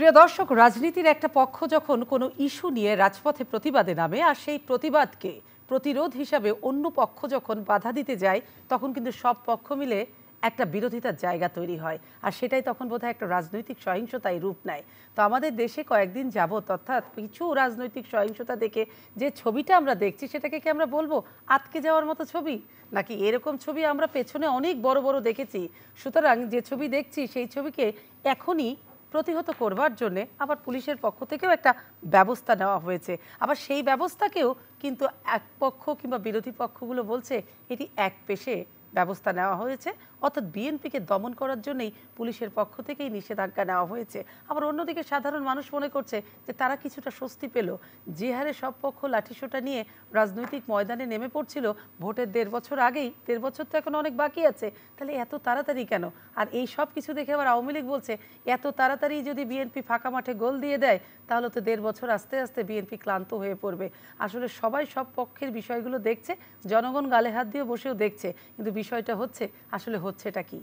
প্রিয় দর্শক, রাজনীতির একটা পক্ষ যখন কোনো ইস্যু নিয়ে রাজপথে প্রতিবাদে নামে, আর সেই প্রতিবাদকে প্রতিরোধ হিসাবে অন্য পক্ষ যখন বাধা দিতে যায়, তখন কিন্তু সব পক্ষ মিলে একটা বিরোধিতার জায়গা তৈরি হয়। আর সেটাই তখন বোধহয় একটা রাজনৈতিক সহিংসতায় রূপ নেয়। তো আমাদের দেশে কয়েকদিন যাবৎ অর্থাৎ কিছু রাজনৈতিক সহিংসতা দেখে যে ছবিটা আমরা দেখছি, সেটাকে কি আমরা বলব, আটকে যাওয়ার মতো ছবি? নাকি এরকম ছবি আমরা পেছনে অনেক বড় বড় দেখেছি। সুতরাং যে ছবি দেখছি, সেই ছবিকে এখনই প্রতিহত করবার জন্য আবার পুলিশের পক্ষ থেকেও একটা ব্যবস্থা নেওয়া হয়েছে। আবার সেই ব্যবস্থাকেও কিন্তু এক পক্ষ কিংবা বিরোধী পক্ষগুলো বলছে, এটি এক পেশে ব্যবস্থা নেওয়া হয়েছে। অর্থাৎ বিএনপিকে দমন করার জন্যই পুলিশের পক্ষ থেকেই নিষেধাজ্ঞা নেওয়া হয়েছে। আবার অন্যদিকে সাধারণ মানুষ মনে করছে যে তারা কিছুটা স্বস্তি পেল। যে হারে সব পক্ষ লাঠিসোঁটা নিয়ে রাজনৈতিক ময়দানে নেমে পড়ছিল। ভোটের দেড় বছর আগেই, দেড় বছর তো এখন অনেক বাকি আছে। তাহলে এত তাড়াতাড়ি কেন? আর এই সব কিছু দেখে আবার আওয়ামী লীগ বলছে, এত তাড়াতাড়ি যদি বিএনপি ফাঁকা মাঠে গোল দিয়ে দেয়, তাহলে তো দেড় বছর আস্তে আস্তে বিএনপি ক্লান্ত হয়ে পড়বে। আসলে সবাই সব পক্ষের বিষয়গুলো দেখছে, জনগণ গালে হাত দিয়ে বসেও দেখছে। কিন্তু বিষয়টা হচ্ছে আসলে হচ্ছেটা কি?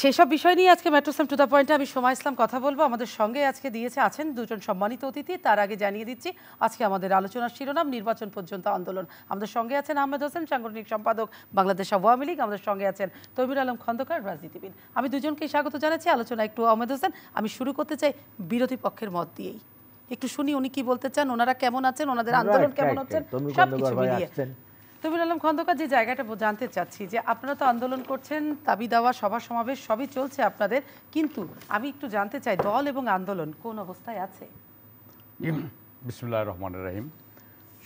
সেসব বিষয় নিয়ে আজকে মেট্রোসাম টু দ্য পয়েন্টে আমি সময় ইসলাম কথা বলব। আমাদের সঙ্গে আজকে দিয়েছে আছেন দুজন সম্মানিত অতিথি। তার আগে জানিয়ে দিচ্ছি আজকে আমাদের আলোচনার শিরোনাম নির্বাচন পর্যন্ত আন্দোলন। আমাদের সঙ্গে আছেন আহমেদ হোসেন সাংগঠনিক সম্পাদক বাংলাদেশ আওয়ামী লীগ। আমাদের সঙ্গে আছেন তৈমুর আলম খন্দকার রাজনীতিবিদ। আমি দুজনকে স্বাগত জানাচ্ছি। আলোচনা একটু আহমেদ হোসেন। আমি শুরু করতে চাই বিরোধী পক্ষের মত দিয়েই। একটু শুনি উনি কি বলতে চান ওনারা কেমন আছেন ওনাদের আন্দোলন কেমন হচ্ছে সবকিছু মিলিয়ে। তবির আলম খন্দকার যে জায়গাটা জানতে চাচ্ছি যে আপনারা তো আন্দোলন করছেন দাবি দেওয়া সভা সমাবেশ সবই চলছে আপনাদের কিন্তু আমি একটু জানতে চাই দল এবং আন্দোলন কোন অবস্থায় আছে? বিসমুল্লাহ রহমান রাহিম।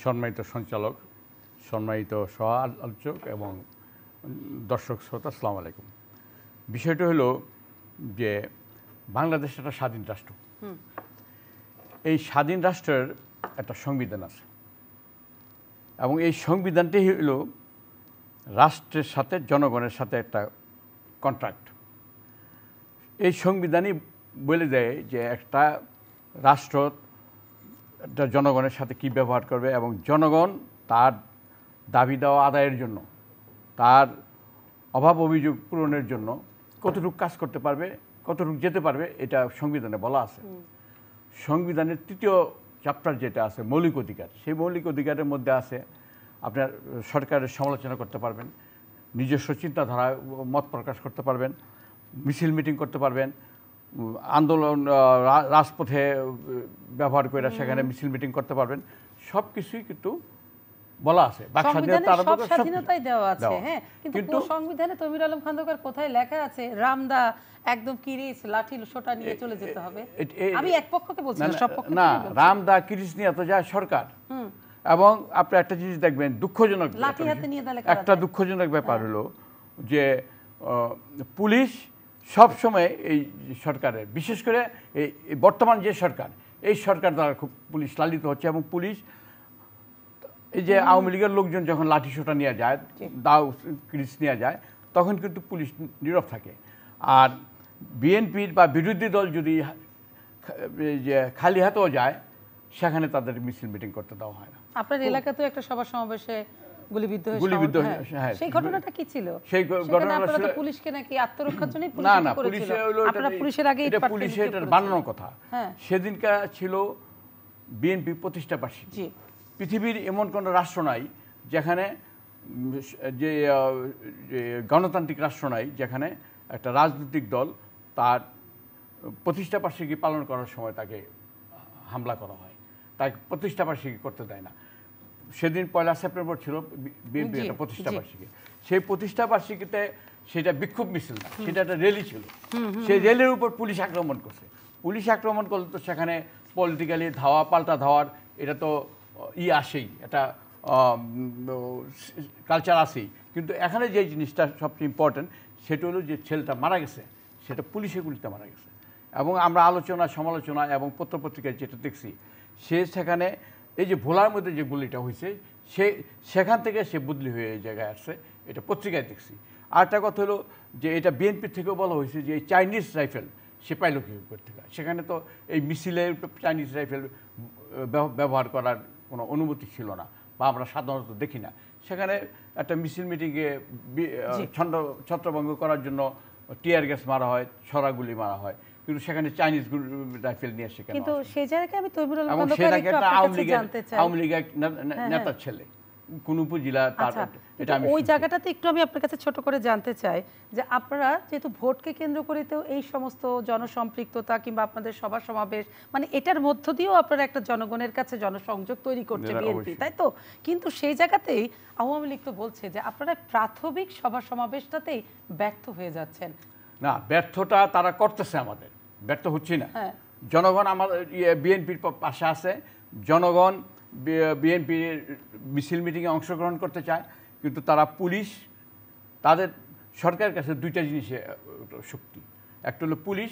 সম্মানিত সঞ্চালক সম্মানিত সহ আলোচক এবং দর্শক শ্রোতা আসসালামু আলাইকুম। বিষয়টা হলো যে বাংলাদেশ একটা স্বাধীন রাষ্ট্র। এই স্বাধীন রাষ্ট্রের একটা সংবিধান আছে। এবং এই সংবিধানটি হলো রাষ্ট্রের সাথে জনগণের সাথে একটা কন্ট্রাক্ট এই সংবিধানই বলে দেয় যে একটা রাষ্ট্র একটা জনগণের সাথে কি ব্যবহার করবে এবং জনগণ তার দাবি দেওয়া আদায়ের জন্য তার অভাব অভিযোগ পূরণের জন্য কতটুকু কাজ করতে পারবে কতটুকু যেতে পারবে এটা সংবিধানে বলা আছে। সংবিধানের তৃতীয় চ্যাপ্টার যেটা আছে মৌলিক অধিকার সেই মৌলিক অধিকারের মধ্যে আছে আপনার সরকারের সমালোচনা করতে পারবেন নিজস্ব চিন্তাধারা মত প্রকাশ করতে পারবেন মিছিল মিটিং করতে পারবেন আন্দোলন রাজপথে ব্যবহার করে সেখানে মিছিল মিটিং করতে পারবেন সব কিছুই কিন্তু বলা আছে স্বাধীনতাই দেওয়া আছে হ্যাঁ? কিন্তু সংবিধানে তমির আলম খন্দকার কোথায় লেখা আছে রামদা একদম কিরিস লাঠি সোটা নিয়ে চলে যেতে হবে। আমি এক পক্ষকে বলছি সব না রামদা কিরিস নিয়ে তো যায় সরকার। এবং আপনি একটা জিনিস দেখবেন দুঃখজনক লাঠি হাতে নিয়ে একটা দুঃখজনক ব্যাপার হলো যে পুলিশ সব সময় এই সরকারের বিশেষ করে এই বর্তমান যে সরকার এই সরকার দ্বারা খুব পুলিশ লালিত হচ্ছে এবং পুলিশ এই যে আওয়ামী লীগের লোকজন যখন লাঠি সোটা নিয়ে যায় দাও ক্রিস নিয়ে যায় তখন কিন্তু পুলিশ নীরব থাকে। আর বিএনপির বা বিরোধী দল যদি যে খালি হাতেও যায় সেখানে তাদের মিছিল মিটিং করতে দেওয়া হয় না। আপনার এলাকাতেও একটা সভা সমাবেশে গুলিবিদ্ধ গুলিবিদ্ধ হ্যাঁ সেই ঘটনাটা কি ছিল? সেই ঘটনাটা ছিল পুলিশকে নাকি আত্মরক্ষার জন্য পুলিশ না না পুলিশে হলো আপনারা পুলিশের আগে এটা পুলিশের এটা বানানোর কথা। সেদিনকা ছিল বিএনপি প্রতিষ্ঠা বার্ষিকী। পৃথিবীর এমন কোনো রাষ্ট্র নাই যেখানে যে গণতান্ত্রিক রাষ্ট্র নাই যেখানে একটা রাজনৈতিক দল তার প্রতিষ্ঠা বার্ষিকী পালন করার সময় তাকে হামলা করা হয়। তাকে প্রতিষ্ঠা বার্ষিকী করতে দেয় না। সেদিন পয়লা সেপ্টেম্বর ছিল বিএনপি একটা প্রতিষ্ঠা বার্ষিকী। সেই প্রতিষ্ঠা বার্ষিকীতে সেটা বিক্ষোভ মিছিল না সেটা একটা র্যালি ছিল। সেই র্যালির উপর পুলিশ আক্রমণ করছে। পুলিশ আক্রমণ করলে তো সেখানে পলিটিক্যালি ধাওয়া পাল্টা ধাওয়ার এটা তো ই আসেই এটা কালচার আসেই কিন্তু এখানে যে জিনিসটা সবচেয়ে ইম্পর্টেন্ট সেটা হলো যে ছেলেটা মারা গেছে, সেটা পুলিশের গুলিতে মারা গেছে। এবং আমরা আলোচনা, সমালোচনা এবং পত্রপত্রিকায় যেটা দেখছি, সে সেখানে, এই যে ভোলার মধ্যে যে গুলিটা হয়েছে, সে, সেখান থেকে সে বদলি হয়ে এই জায়গায় আসছে, এটা পত্রিকায় দেখছি। আর একটা কথা হলো যে এটা বিএনপির থেকেও বলা হয়েছে যে এই চাইনিজ রাইফেল সে পাইল কী থেকে? সেখানে তো এই মিছিলে চাইনিজ রাইফেল ব্যবহার করার কোনো অনুমতি ছিল না বা আমরা সাধারণত দেখি না। সেখানে একটা মিছিল মিটিংয়ে ছন্দ ছত্রভঙ্গ করার জন্য টিয়ার গ্যাস মারা হয় ছড়াগুলি মারা হয়। কিন্তু সেখানে চাইনিজ রাইফেল নিয়ে এসে কিন্তু সেই জায়গায় আমি তৈমুর আলম খন্দকার একটু জানতে চাই। আওয়ামী লীগের নে- হ্যাঁ, নেতার ছেলে। কোন উপজেলা আচ্ছা এটা আমি ওই জায়গাটাতে একটু আমি আপনার কাছে ছোট করে জানতে চাই যে আপনারা যেহেতু ভোটকে কেন্দ্র করে তো এই সমস্ত জনসম্পৃক্ততা কিংবা আপনাদের সভা সমাবেশ মানে এটার মধ্য দিয়েও আপনারা একটা জনগণের কাছে জনসংযোগ তৈরি করছে বিএনপি তাই তো? কিন্তু সেই জায়গাতেই আওয়ামী লীগ তো বলছে যে আপনারা প্রাথমিক সভা সমাবেশটাতেই ব্যর্থ হয়ে যাচ্ছেন। না ব্যর্থটা তারা করতেছে আমাদের। ব্যর্থ হচ্ছি না। হ্যাঁ। জনগণ আমাদের বিএনপির পাশে আছে। জনগণ বিএনপির মিছিল মিটিংয়ে অংশগ্রহণ করতে চায় কিন্তু তারা পুলিশ তাদের সরকারের কাছে দুইটা জিনিসে শক্তি। একটা হলো পুলিশ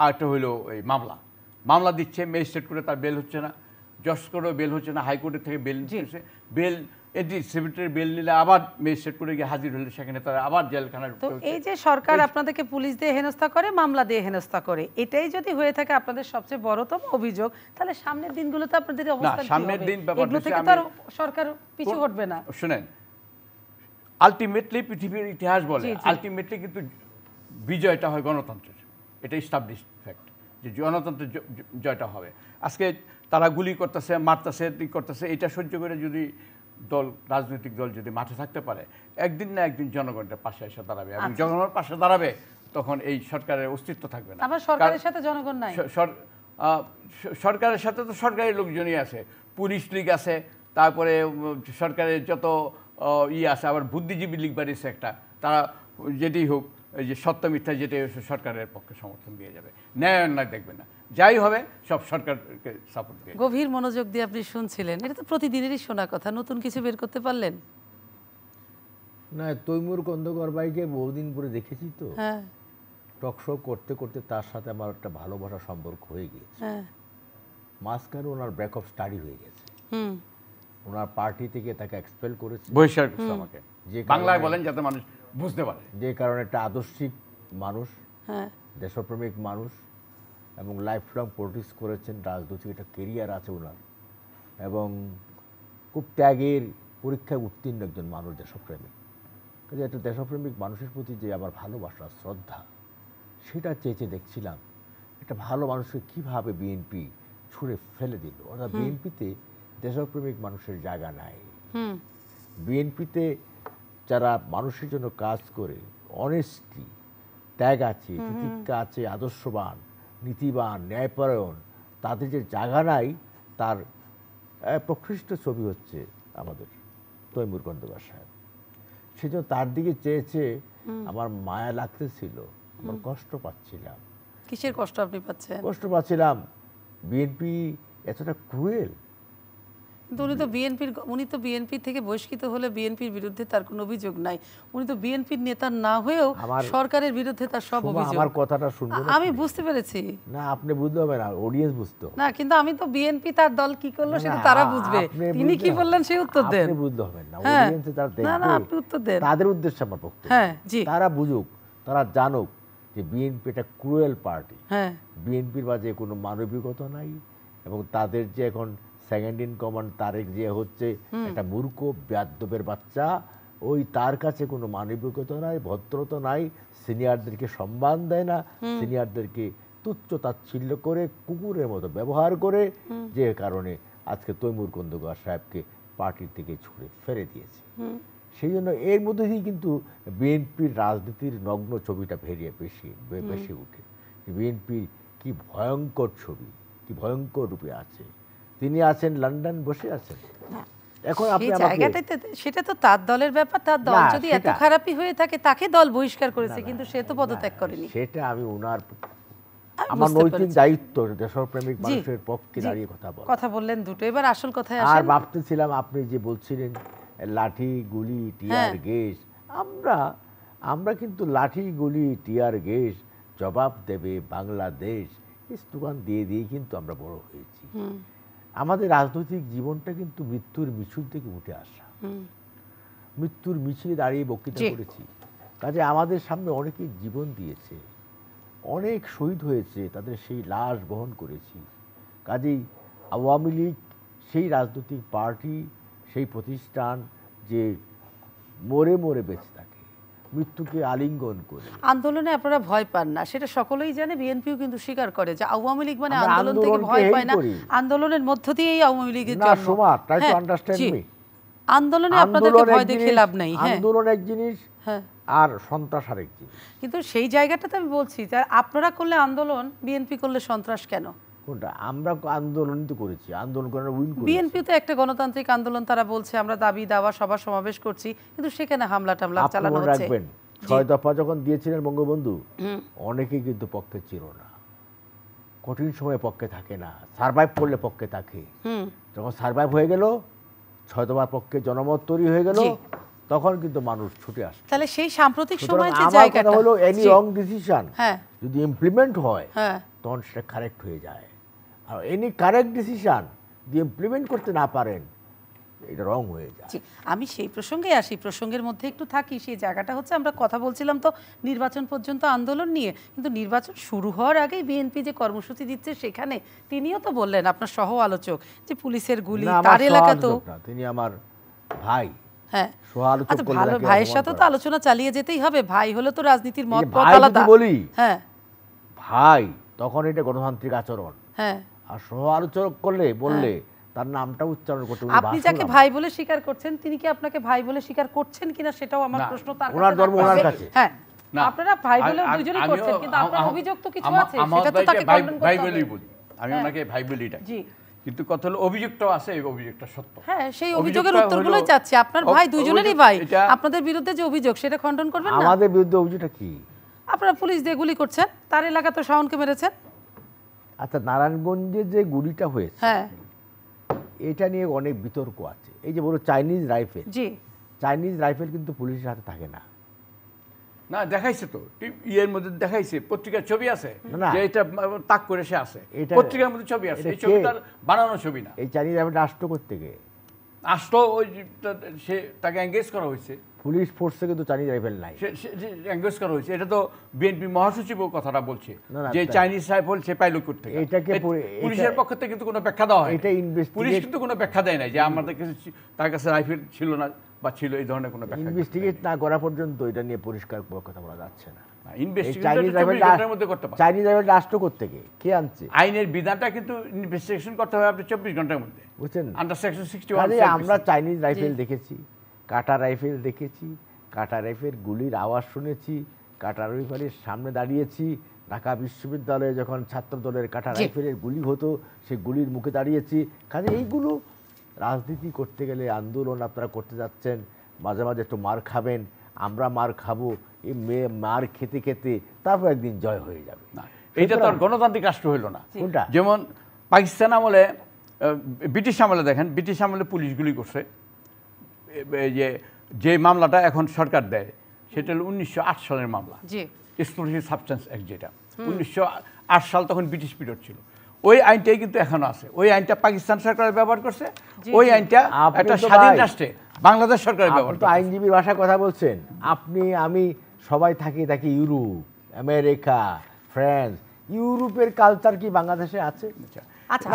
আর একটা হলো এই মামলা। মামলা দিচ্ছে ম্যাজিস্ট্রেট করে তার বেল হচ্ছে না জজ করেও বেল হচ্ছে না হাইকোর্টের থেকে বেল দিচ্ছে বেল এটি সেক্রেটারি বেল নিলে আবার ম্যাজিস্ট্রেট করে গিয়ে হাজির হলে সেখানে তারা আবার জেলখানায় তো এই যে সরকার আপনাদেরকে পুলিশ দিয়ে হেনস্থা করে মামলা দিয়ে হেনস্থা করে এটাই যদি হয়ে থাকে আপনাদের সবচেয়ে বড়তম অভিযোগ তাহলে সামনের দিনগুলোতে আপনাদের অবস্থা সামনের দিন এগুলো থেকে তো সরকার পিছু হটবে না। শুনেন আলটিমেটলি পৃথিবীর ইতিহাস বলে। আলটিমেটলি কিন্তু বিজয়টা হয় গণতন্ত্রের। এটা স্টাবলিশ ফ্যাক্ট যে গণতন্ত্রের জয়টা হবে। আজকে তারা গুলি করতেছে মারতেছে করতেছে এটা সহ্য করে যদি দল রাজনৈতিক দল যদি মাঠে থাকতে পারে একদিন না একদিন জনগণের পাশে এসে দাঁড়াবে। এবং আচ্ছা। জনগণের পাশে দাঁড়াবে তখন এই সরকারের অস্তিত্ব থাকবে না। সরকারের সাথে জনগণ নাই। সরকারের সাথে তো সরকারি লোকজনই আছে। পুলিশ লীগ আছে তারপরে সরকারের যত ই আছে আবার বুদ্ধিজীবী লীগ বাড়িয়েছে একটা তারা যেটি হোক এই যে সত্য মিথ্যা যেটি সরকারের পক্ষে সমর্থন দিয়ে যাবে। ন্যায় অন্যায় দেখবে না। যাই হবে সব সরকারকে সাপোর্ট দিয়ে। গভীর মনোযোগ দিয়ে আপনি শুনছিলেন। এটা তো প্রতিদিনেরই শোনা কথা। নতুন কিছু বের করতে পারলেন? না তৈমুর কন্দকর ভাইকে বহুদিন পরে দেখেছি তো। হ্যাঁ। টক শো করতে করতে তার সাথে আমার একটা ভালোবাসা সম্পর্ক হয়ে গিয়েছে। হ্যাঁ। মাঝখানে ওনার ব্রেক অফ স্টাডি হয়ে গেছে। হুম। ওনার পার্টি থেকে তাকে এক্সপেল করেছে। বহিষ্কার আমাকে। যে বাংলায় বলেন যাতে মানুষ বুঝতে পারে। যে কারণে একটা আদর্শিক মানুষ হ্যাঁ। দেশপ্রেমিক মানুষ এবং লাইফ লং পলিটিক্স করেছেন রাজনৈতিক একটা কেরিয়ার আছে ওনার। এবং খুব ত্যাগের পরীক্ষায় উত্তীর্ণ একজন মানুষ দেশপ্রেমিক। কাজে একটা দেশপ্রেমিক মানুষের প্রতি যে আমার ভালোবাসা শ্রদ্ধা সেটা চেয়েছে দেখছিলাম একটা ভালো মানুষকে কীভাবে বিএনপি ছুঁড়ে ফেলে দিল। অর্থাৎ বিএনপিতে দেশপ্রেমিক মানুষের জায়গা নাই। বিএনপিতে যারা মানুষের জন্য কাজ করে অনেস্টি ত্যাগ আছে তিতিক্ষা আছে আদর্শবান নীতিবান ন্যায়পরায়ণ তাদের যে জায়গা নাই তার প্রকৃষ্ট ছবি হচ্ছে আমাদের তৈমুর খন্দকার সাহেব। সেজন্য তার দিকে চেয়েছে আমার মায়া লাগতেছিল আমার কষ্ট পাচ্ছিলাম। কিসের কষ্ট আপনি পাচ্ছেন? কষ্ট পাচ্ছিলাম বিএনপি এতটা ক্রুয়েল কিন্তু উনি তো বিএনপির উনি তো বিএনপি থেকে বহিষ্কৃত হলে বিএনপির বিরুদ্ধে তার কোনো অভিযোগ নাই। উনি তো বিএনপির নেতা না হয়েও সরকারের বিরুদ্ধে তার সব অভিযোগ। আমার কথাটা আমি বুঝতে পেরেছি। না আপনি বুঝতে হবে না অডিয়েন্স বুঝতে। না কিন্তু আমি তো বিএনপি তার দল কি করল সেটা তারা বুঝবে। তিনি কি বললেন সেই উত্তর দেন। আপনি বুঝতে না হ্যাঁ। অডিয়েন্সে তারা না, না, আপনি উত্তর দেন। তাদের উদ্দেশ্যে আমার বক্তব্য। হ্যাঁ জি। তারা বুঝুক তারা জানুক যে বিএনপি একটা ক্রুয়েল পার্টি হ্যাঁ। বিএনপির মাঝে কোনো মানবিকতা নাই এবং তাদের যে এখন সেকেন্ড ইন কমান্ড তারেক যে হচ্ছে একটা মূর্খ ব্যাদ্যবের বাচ্চা। ওই তার কাছে কোনো মানবিকতা নাই ভদ্রতা নাই সিনিয়রদেরকে সম্মান দেয় না। সিনিয়রদেরকে তুচ্ছ তাচ্ছিল্য করে কুকুরের মতো ব্যবহার করে যে কারণে আজকে তৈমুর কন্দকার সাহেবকে পার্টির থেকে ছুড়ে ফেলে দিয়েছে। সেই জন্য এর মধ্যে দিয়েই কিন্তু বিএনপির রাজনীতির নগ্ন ছবিটা ভেরিয়ে বেশি বেশি উঠে। বিএনপির কি ভয়ঙ্কর ছবি কি ভয়ঙ্কর রূপে আছে। তিনি আছেন লন্ডন বসে আছেন। এখন আপনি জায়গাটাতে সেটা তো তার দলের ব্যাপার তার দল যদি এত খারাপই হয়ে থাকে তাকে দল বহিষ্কার করেছে কিন্তু সে তো পদত্যাগ করেনি। সেটা আমি ওনার আমার নৈতিক দায়িত্ব দেশপ্রেমিক মানুষের পক্ষে দাঁড়িয়ে কথা বলা। কথা বললেন দুটো। এবার আসল কথায় আর ভাবতেছিলাম আপনি যে বলছিলেন লাঠি গুলি টিয়ার হ্যাঁ। গ্যাস আমরা আমরা কিন্তু লাঠি গুলি টিয়ার গ্যাস জবাব দেবে বাংলাদেশ। স্লোগান দিয়ে দিয়ে কিন্তু আমরা বড় হয়েছি। আমাদের রাজনৈতিক জীবনটা কিন্তু মৃত্যুর মিছিল থেকে উঠে আসা। মৃত্যুর মিছিলে দাঁড়িয়ে বক্তৃতা করেছি। কাজে আমাদের সামনে অনেকেই জীবন দিয়েছে। অনেক শহীদ হয়েছে তাদের সেই লাশ বহন করেছি। কাজেই আওয়ামী লীগ সেই রাজনৈতিক পার্টি সেই প্রতিষ্ঠান যে মরে মরে বেঁচে থাকে। মৃত্যুকে আলিঙ্গন করে। আন্দোলনে আপনারা ভয় পান না। সেটা সকলেই জানে বিএনপিও কিন্তু স্বীকার করে যে আওয়ামী লীগ মানে আন্দোলন থেকে ভয় পায় না। আন্দোলনের মধ্য দিয়েই আওয়ামী লীগের না জন্ম। সোমা ট্রাই টু হ্যাঁ, আন্ডারস্ট্যান্ড মি আন্দোলনে আপনাদেরকে ভয় দেখে লাভ নেই হ্যাঁ। আন্দোলন এক জিনিস হ্যাঁ। আর সন্ত্রাস আরেক জিনিস। কিন্তু সেই জায়গাটাতে আমি বলছি যে আপনারা করলে আন্দোলন বিএনপি করলে সন্ত্রাস কেন? কোনটা? আমরা আন্দোলন তো করেছি আন্দোলন করে উইন বিএনপি তো একটা গণতান্ত্রিক আন্দোলন তারা বলছে আমরা দাবি দাওয়া সভা সমাবেশ করছি কিন্তু সেখানে হামলা টামলা চালানো হচ্ছে। রাখবেন ছয় দফা যখন দিয়েছিলেন বঙ্গবন্ধু অনেকেই কিন্তু পক্ষে ছিল না। কঠিন সময়ে পক্ষে থাকে না সারভাইভ করলে পক্ষে থাকে। যখন সারভাইভ হয়ে গেল ছয় দফার পক্ষে জনমত তৈরি হয়ে গেল তখন কিন্তু মানুষ ছুটে আসে তাহলে সেই সাম্প্রতিক সময় যে জায়গাটা হলো এনি রং ডিসিশন হ্যাঁ। যদি ইমপ্লিমেন্ট হয় হ্যাঁ। তখন সেটা কারেক্ট হয়ে যায়। এনি কারেক্ট ডিসিশন যদি ইমপ্লিমেন্ট করতে না পারেন এটা রং হয়ে যায়। আমি সেই প্রসঙ্গে আসি প্রসঙ্গের মধ্যে একটু থাকি সেই জায়গাটা হচ্ছে আমরা কথা বলছিলাম তো নির্বাচন পর্যন্ত আন্দোলন নিয়ে কিন্তু নির্বাচন শুরু হওয়ার আগেই বিএনপি যে কর্মসূচি দিচ্ছে সেখানে তিনিও তো বললেন আপনার সহ আলোচক যে পুলিশের গুলি তার এলাকা তো। তিনি আমার ভাই। হ্যাঁ আচ্ছা ভালো ভাইয়ের সাথে তো আলোচনা চালিয়ে যেতেই হবে ভাই হলে তো রাজনীতির মত আলাদা। বলি হ্যাঁ। ভাই তখন এটা গণতান্ত্রিক আচরণ। হ্যাঁ। আর সহ আলোচনা করলে বললে তার নামটা উচ্চারণ করতে আপনি যাকে ভাই বলে স্বীকার করছেন তিনি কি আপনাকে ভাই বলে স্বীকার করছেন কিনা সেটাও আমার প্রশ্ন তার কাছে ওনার ধর্ম ওনার কাছে। হ্যাঁ না, আপনারা ভাই বলে দুজনেই করছেন কিন্তু আপনার অভিযোগ তো কিছু আছে সেটা তো তাকে ভাই বলেই বলি। আমি হ্যাঁ। ওনাকে ভাই বলেই ডাকি। জি। কিন্তু কথা হলো অভিযোগটাও আছে এই অভিযোগটা সত্য। হ্যাঁ সেই অভিযোগের উত্তরগুলোই হলো- চাচ্ছি। আপনার ভাই দুজনেরই ভাই। আপনাদের বিরুদ্ধে যে অভিযোগ সেটা খণ্ডন করবেন না? আমাদের বিরুদ্ধে অভিযোগটা কি? আপনারা পুলিশ দিয়ে গুলি করছেন তার এলাকা তো শাওনকে মেরেছেন। আচ্ছা নারায়ণগঞ্জে যে গুলিটা হয়েছে হ্যাঁ। এটা নিয়ে অনেক বিতর্ক আছে। এই যে বলো চাইনিজ রাইফেল চাইনিজ রাইফেল কিন্তু পুলিশের হাতে থাকে না। না দেখাইছে তো। ইয়ের মধ্যে দেখাইছে পত্রিকার ছবি আছে। যে এটা তাক করে সে আছে। পত্রিকার মধ্যে ছবি আছে। এই ছবি তার বানানো ছবি না। এই চাইনিজ রাইফেল রাষ্ট্র করতে গিয়ে। আসতো ওই সে তাকে এঙ্গেজ করা হয়েছে। পুলিশ ফোর্সে কিন্তু চাইনিজ রাইফেল নাই সে এঙ্গেজ করা হয়েছে। এটা তো বিএনপি মহাসচিবও কথাটা বলছে না, না, যে চাইনিজ রাইফেল সে পাইলো করতে এটাকে পুলিশের পক্ষ থেকে কিন্তু কোনো ব্যাখ্যা দেওয়া হয় এটা পুলিশ কিন্তু কোনো ব্যাখ্যা দেয় নাই যে আমাদের কাছে তার কাছে রাইফেল ছিল না বা ছিল এই ধরনের কোনো ব্যাখ্যা ইনভেস্টিগেট না করা পর্যন্ত এটা নিয়ে পরিষ্কার কোনো কথা বলা যাচ্ছে না। চাইনিজ করতে কে আনছে? আইনের বিধানটা কিন্তু ইনভেস্টিগেশন করতে হবে আপনি চব্বিশ ঘণ্টার মধ্যে। বুঝছেন? আন্ডার সেকশন সিক্সটি আমরা চাইনিজ রাইফেল দেখেছি কাটা রাইফেল দেখেছি কাটা রাইফেল গুলির আওয়াজ শুনেছি কাটা রাইফেলের সামনে দাঁড়িয়েছি। ঢাকা বিশ্ববিদ্যালয়ে যখন ছাত্র দলের কাটা রাইফেলের গুলি হতো সেই গুলির মুখে দাঁড়িয়েছি। কাজে এইগুলো রাজনীতি করতে গেলে আন্দোলন আপনারা করতে যাচ্ছেন মাঝে মাঝে একটু মার খাবেন আমরা মার খাব মেয়ে মার খেতে খেতে তারপর একদিন জয় হয়ে যাবে। এইটা তো আর গণতান্ত্রিক রাষ্ট্র হইল না। কোনটা? যেমন পাকিস্তান আমলে ব্রিটিশ আমলে দেখেন ব্রিটিশ আমলে পুলিশ গুলি করছে যে যে মামলাটা এখন সরকার দেয় সেটা হলো উনিশশো আট সালের মামলা। জি। এক্সপ্লোসিভ সাবস্টেন্স অ্যাক্ট যেটা। উনিশশো আট সাল তখন ব্রিটিশ পিরিয়ড ছিল। ওই আইনটাই কিন্তু এখনও আছে। ওই আইনটা পাকিস্তান সরকার ব্যবহার করছে। ওই আইনটা একটা স্বাধীন রাষ্ট্রে বাংলাদেশ সরকার ব্যবহার আইনজীবীর ভাষায় কথা বলছেন। আপনি আমি সবাই থাকি থাকি ইউরোপ আমেরিকা ফ্রান্স ইউরোপের কালচার কি বাংলাদেশে আছে আচ্ছা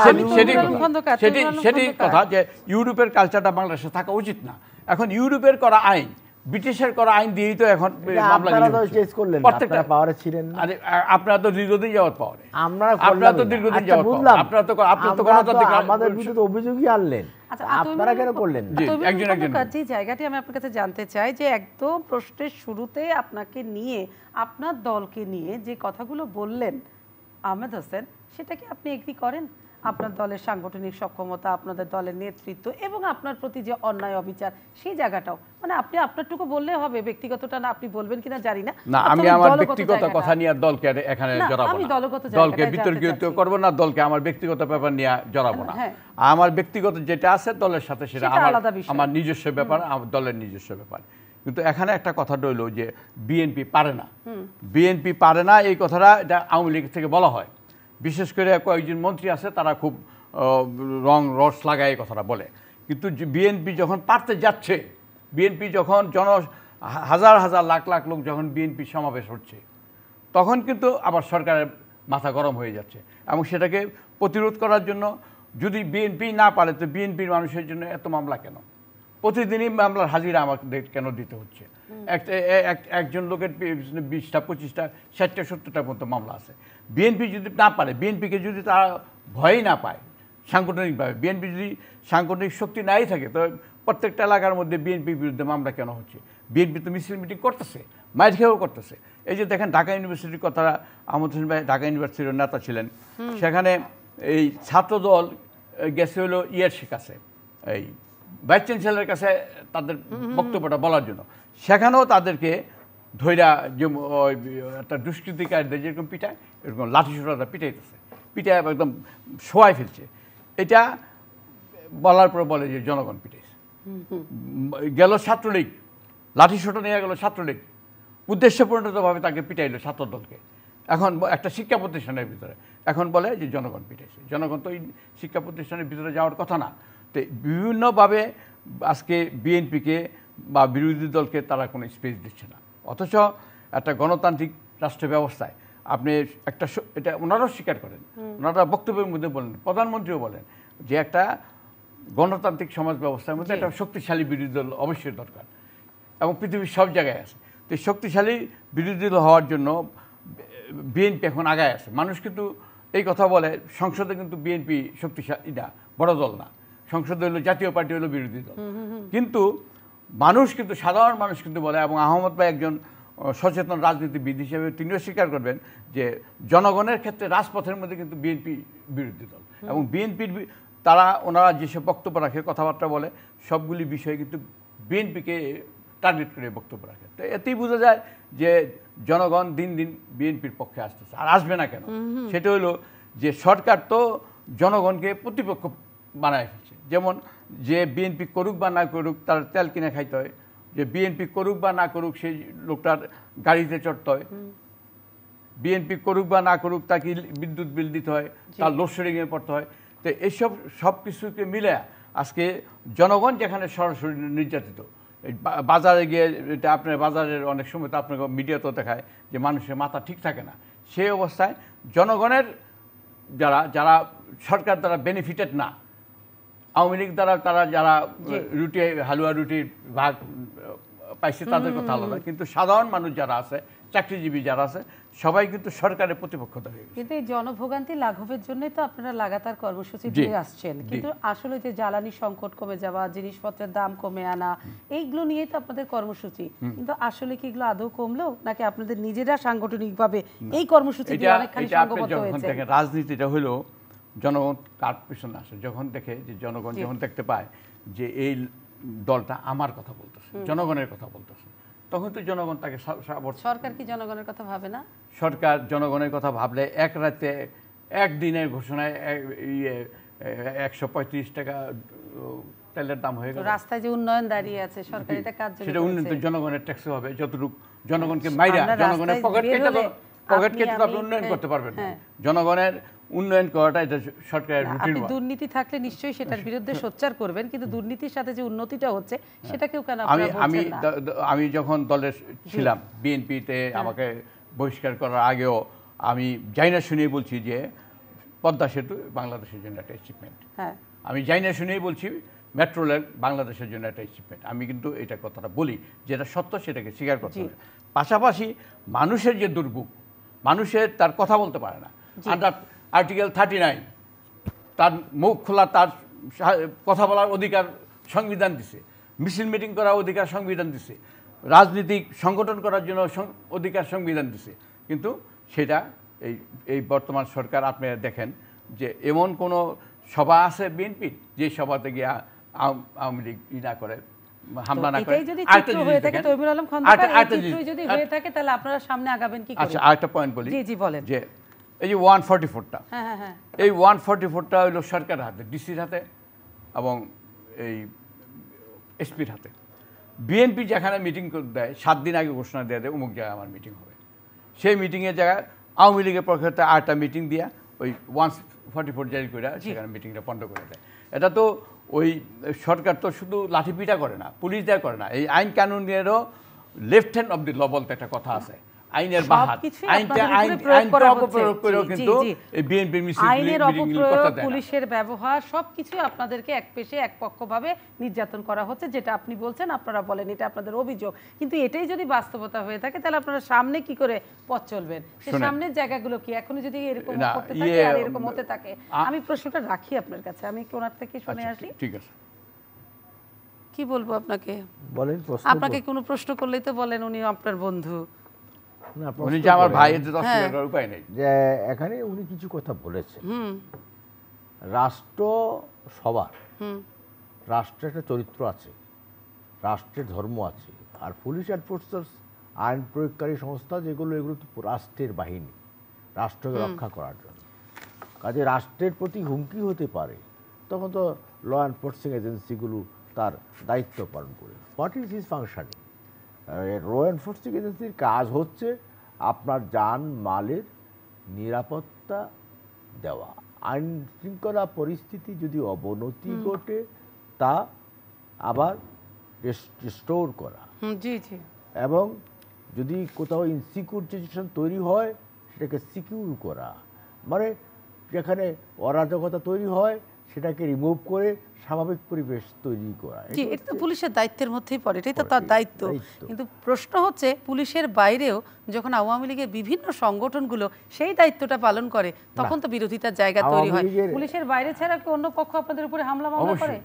সেটি-। কথা যে ইউরোপের কালচারটা বাংলাদেশে থাকা উচিত না এখন ইউরোপের করা আইন ব্রিটিশের করা আইন দিয়েই তো এখন মামলা আপনারা তো করলেন না, পাওয়ারে ছিলেন আরে আপনারা তো দীর্ঘদিন পাওয়ারে। আমরা আপনারা তো দীর্ঘদিন আচ্ছা, বুঝলাম। আপনারা তো আপনারা তো গণতান্ত্রিক আমাদের বিরুদ্ধে অভিযোগই আনলেন। আচ্ছা, আপনারা কেন করলেন একজন একজন। যে জায়গাটি আমি আপনার কাছে জানতে চাই যে একদম প্রশ্নের শুরুতে আপনাকে নিয়ে আপনার দলকে নিয়ে যে কথাগুলো বললেন আহমেদ হোসেন সেটা কি আপনি এগ্রি করেন? আপনার দলের সাংগঠনিক সক্ষমতা আপনাদের দলের নেতৃত্ব এবং আপনার প্রতি যে অন্যায় অবিচার সেই জায়গাটাও। মানে আপনি আপনারটুকু বললে হবে ব্যক্তিগতটা না আপনি বলবেন কিনা জানি না। না আমি আমার ব্যক্তিগত কথা নিয়ে দলকে এখানে না, জড়াবো আমি না। দলগত দলকে বিতর্কিত। করব না দলকে আমার ব্যক্তিগত ব্যাপার নিয়ে জড়াবো না। হ্যাঁ। আমার ব্যক্তিগত যেটা আছে দলের সাথে সেটা সেটা আমার আমার নিজস্ব ব্যাপার আমার দলের নিজস্ব ব্যাপার। কিন্তু এখানে একটা কথা রইল যে বিএনপি পারে না। বিএনপি পারে না এই কথাটা এটা আওয়ামী লীগ থেকে বলা হয়। বিশেষ করে কয়েকজন মন্ত্রী আছে তারা খুব রং রস লাগায় এই কথাটা বলে। কিন্তু বিএনপি যখন পারতে যাচ্ছে বিএনপি যখন জন হাজার হাজার লাখ লাখ লোক যখন বিএনপি সমাবেশ হচ্ছে তখন কিন্তু আবার সরকারের মাথা গরম হয়ে যাচ্ছে। এবং সেটাকে প্রতিরোধ করার জন্য যদি বিএনপি না পারে তো বিএনপির মানুষের জন্য এত মামলা কেন? প্রতিদিনই মামলার হাজিরা আমাদের কেন দিতে হচ্ছে? একজন লোকের বিশটা পঁচিশটা ষাটটা সত্তরটা মতো মামলা আছে। বিএনপি যদি না পারে বিএনপিকে যদি তারা ভয়ই না পায় সাংগঠনিকভাবে বিএনপি যদি সাংগঠনিক শক্তি নাই থাকে তো প্রত্যেকটা এলাকার মধ্যে বিএনপির বিরুদ্ধে মামলা কেন হচ্ছে? বিএনপি তো মিছিল মিটিং করতেছে মাইর খেয়েও করতেছে। এই যে দেখেন ঢাকা ইউনিভার্সিটির কথা আহমদ হোসেন ভাই ঢাকা ইউনিভার্সিটির নেতা ছিলেন সেখানে এই ছাত্রদল গেছে হলো ইয়ের কাছে এই ভাইস চ্যান্সেলরের কাছে তাদের বক্তব্যটা বলার জন্য। সেখানেও তাদেরকে ধৈরা যে একটা দুষ্কৃতিকারীদের যেরকম পিটায় এরকম লাঠি সোটা পিটাইতেছে, পিটায় একদম শোয়াই ফেলছে। এটা বলার পর বলে যে জনগণ পিটাইছে। গেল ছাত্রলীগ, লাঠি সোটা নিয়ে গেল ছাত্রলীগ। উদ্দেশ্য পরিণতভাবে তাকে পিটাইলো ছাত্র দলকে। এখন একটা শিক্ষা প্রতিষ্ঠানের ভিতরে। এখন বলে যে জনগণ পিটাইছে। জনগণ তো এই শিক্ষা প্রতিষ্ঠানের ভিতরে যাওয়ার কথা না। তো বিভিন্নভাবে আজকে বিএনপিকে বা বিরোধী দলকে তারা কোনো স্পেস দিচ্ছে না। অথচ একটা গণতান্ত্রিক রাষ্ট্র ব্যবস্থায় আপনি একটা এটা ওনারাও স্বীকার করেন। ওনারা বক্তব্যের মধ্যে বলেন প্রধানমন্ত্রীও বলেন যে একটা গণতান্ত্রিক সমাজ ব্যবস্থার মধ্যে একটা শক্তিশালী বিরোধী দল অবশ্যই দরকার এবং পৃথিবীর সব জায়গায় আছে। তো শক্তিশালী বিরোধী দল হওয়ার জন্য বিএনপি এখন আগায় আছে। মানুষ কিন্তু এই কথা বলে সংসদে কিন্তু বিএনপি শক্তিশালী না বড় দল না। সংসদে হলো জাতীয় পার্টি হলো বিরোধী দল। কিন্তু মানুষ কিন্তু সাধারণ মানুষ কিন্তু বলে এবং আহমদ ভাই একজন সচেতন রাজনীতিবিদ হিসেবে তিনিও স্বীকার করবেন যে জনগণের ক্ষেত্রে রাজপথের মধ্যে কিন্তু বিএনপি বিরোধী দল। এবং বিএনপির তারা ওনারা যেসব বক্তব্য রাখে কথাবার্তা বলে সবগুলি বিষয়ে কিন্তু বিএনপিকে টার্গেট করে বক্তব্য রাখে। তো এতেই বোঝা যায় যে জনগণ দিন দিন বিএনপির পক্ষে আসতেছে। আর আসবে না কেন? সেটা হলো যে সরকার তো জনগণকে প্রতিপক্ষ বানায় ফেলছে। যেমন যে বিএনপি করুক বা না করুক তার তেল কিনে খাইতে হয়। যে বিএনপি করুক বা না করুক সেই লোকটার গাড়িতে চড়তে হয়। বিএনপি করুক বা না করুক তাকে বিদ্যুৎ বিল দিতে হয় তার লোডশেডিংয়ে পড়তে হয়। তো এইসব সব কিছুকে মিলে আজকে জনগণ যেখানে সরাসরি নির্যাতিত বাজারে গিয়ে এটা আপনার বাজারের অনেক সময় তো আপনাকে মিডিয়াতেও দেখায় যে মানুষের মাথা ঠিক থাকে না। সেই অবস্থায় জনগণের যারা যারা সরকার দ্বারা বেনিফিটেড না আওয়ামী লীগ দ্বারা তারা যারা রুটি হালুয়া রুটির ভাগ পাইছে তাদের কথা আলাদা। কিন্তু সাধারণ মানুষ যারা আছে চাকরিজীবী যারা আছে সবাই কিন্তু সরকারের প্রতিপক্ষতা হয়ে কিন্তু এই জনভোগান্তি লাঘবের জন্যই তো আপনারা লাগাতার কর্মসূচি দিয়ে আসছেন। কিন্তু আসলে যে জ্বালানি সংকট কমে যাওয়া জিনিসপত্রের দাম কমে আনা এইগুলো নিয়েই তো আপনাদের কর্মসূচি। কিন্তু আসলে কি এগুলো আদৌ কমলো নাকি আপনাদের নিজেরা সাংগঠনিকভাবে এই কর্মসূচি অনেকখানি হয়েছে? রাজনীতিটা হলো জনগণ কার পিছনে আসে। যখন দেখে যে জনগণ যখন দেখতে পায় যে এই দলটা আমার কথা বলতেছে জনগণের কথা বলতেছে তখন তো জনগণ তাকে সরকার কি জনগণের কথা ভাবে না? সরকার জনগণের কথা ভাবলে এক রাতে একদিনের ঘোষণায় ইয়ে একশো পঁয়ত্রিশ টাকা তেলের দাম হয়ে গেল। রাস্তায় যে উন্নয়ন দাঁড়িয়ে আছে সরকার এটা কাজ সেটা উন্নত জনগণের ট্যাক্স হবে যতটুকু জনগণকে মাইরা জনগণের পকেট কেটে পকেট কেটে তো আপনি উন্নয়ন হ্যাঁ, করতে পারবেন না। হ্যাঁ। জনগণের উন্নয়ন করাটা এটা সরকারের রুটিন আপনি দুর্নীতি থাকলে নিশ্চয়ই সেটার বিরুদ্ধে সোচ্চার করবেন কিন্তু দুর্নীতির সাথে যে উন্নতিটা হচ্ছে সেটা কেউ কেন আমি আমি আমি যখন দলের ছিলাম বিএনপিতে হ্যাঁ। আমাকে বহিষ্কার করার আগেও আমি যাই না শুনেই বলছি যে পদ্মা সেতু বাংলাদেশের জন্য একটা অ্যাচিভমেন্ট হ্যাঁ। আমি যাই না শুনেই বলছি মেট্রো রেল বাংলাদেশের জন্য একটা অ্যাচিভমেন্ট আমি কিন্তু এটা কথাটা বলি যেটা সত্য সেটাকে স্বীকার করতে হবে। পাশাপাশি মানুষের যে দুর্ভোগ মানুষের তার কথা বলতে পারে না। Under article thirty nine. তার মুখ খোলা তার কথা বলার অধিকার সংবিধান দিছে। মিছিল মিটিং করার অধিকার সংবিধান দিছে। রাজনৈতিক সংগঠন করার জন্য অধিকার সংবিধান দিছে। কিন্তু সেটা এই এই বর্তমান সরকার আপনি দেখেন যে এমন কোনো সভা আছে বিএনপির যে সভাতে গিয়ে আওয়ামী লীগ ই না করে হামলা না করে। যদি আরেকটা জিনিস যদি হয়ে থাকে তাহলে আপনারা সামনে আগাবেন কি আচ্ছা আরেকটা পয়েন্ট বলি জি জি বলেন। যে এই যে ওয়ান ফর্টি ফোরটা। হ্যাঁ হ্যাঁ হ্যাঁ। এই ওয়ান ফর্টি ফোরটা হলো সরকারের হাতে ডিসির হাতে এবং এই এসপির হাতে। বিএনপি যেখানে মিটিং দেয় সাত দিন আগে ঘোষণা দেওয়া দেয় অমুক জায়গায় আমার মিটিং হবে। সেই মিটিংয়ের জায়গায় আওয়ামী লীগের পক্ষে আরেকটা মিটিং দিয়া ওই ওয়ান ফর্টি ফোর জারি করে সেখানে মিটিংটা বন্ধ করে দেয়। এটা তো ওই সরকার তো শুধু লাঠিপিটা করে না পুলিশ দেয়া করে না। এই আইন কানুনেরও left hand of the law বলতে একটা কথা আছে। আইনের আইনটা আইনটা অপপ্রয়োগ করেও কিন্তু বিএনপির মিছিল আইনের অপপ্রয়োগ। পুলিশের ব্যবহার সবকিছু আপনাদেরকে এক পেশে এক পক্ষভাবে নির্যাতন করা হচ্ছে যেটা আপনি বলছেন আপনারা বলেন এটা আপনাদের অভিযোগ। কিন্তু এটাই যদি বাস্তবতা হয়ে থাকে তাহলে আপনারা সামনে কি করে পথ চলবেন? সামনের জায়গাগুলো কি? এখনও যদি এরকম করতে থাকে ইয়ে, আর এরকম হতে থাকে আমি প্রশ্নটা রাখি আপনার কাছে আমি কি ওনার থেকে শুনে আচ্ছা, আসি? ঠিক আছে। কি বলব আপনাকে? বলেন আপনাকে কোনো প্রশ্ন করলেই তো বলেন উনি আপনার বন্ধু। উনি যে আমার ভাই এতে তো হ্যাঁ। উপায় নেই। যে এখানে উনি কিছু কথা বলেছেন। রাষ্ট্র সবার। রাষ্ট্রের একটা চরিত্র আছে। রাষ্ট্রের ধর্ম আছে। আর পুলিশ অ্যান্ড আইন প্রয়োগকারী সংস্থা যেগুলো এগুলো তো রাষ্ট্রের বাহিনী। রাষ্ট্রকে রক্ষা করার জন্য। কাজে রাষ্ট্রের প্রতি হুমকি হতে পারে। তখন তো ল এনফোর্সিং এজেন্সিগুলো তার দায়িত্ব পালন করে। What is his functioning law enforcing এজেন্সির কাজ হচ্ছে আপনার যান মালের নিরাপত্তা দেওয়া। আইন শৃঙ্খলা পরিস্থিতি যদি অবনতি ঘটে তা আবার স্টোর করা। জি জি। এবং যদি কোথাও ইনসিকিউর সিচুয়েশন তৈরি হয় সেটাকে সিকিউর করা। মানে যেখানে অরাজকতা তৈরি হয় সেটাকে রিমুভ করে স্বাভাবিক পরিবেশ তৈরি করা। জি এটা তো পুলিশের দায়িত্বের মধ্যেই পড়ে এটাই তো তার দায়িত্ব। কিন্তু প্রশ্ন হচ্ছে পুলিশের বাইরেও যখন আওয়ামী লীগের বিভিন্ন সংগঠনগুলো সেই দায়িত্বটা পালন করে তখন তো বিরোধিতার জায়গা তৈরি হয়। পুলিশের বাইরে ছাড়া কি অন্য পক্ষ আপনাদের উপরে হামলা মামলা করে?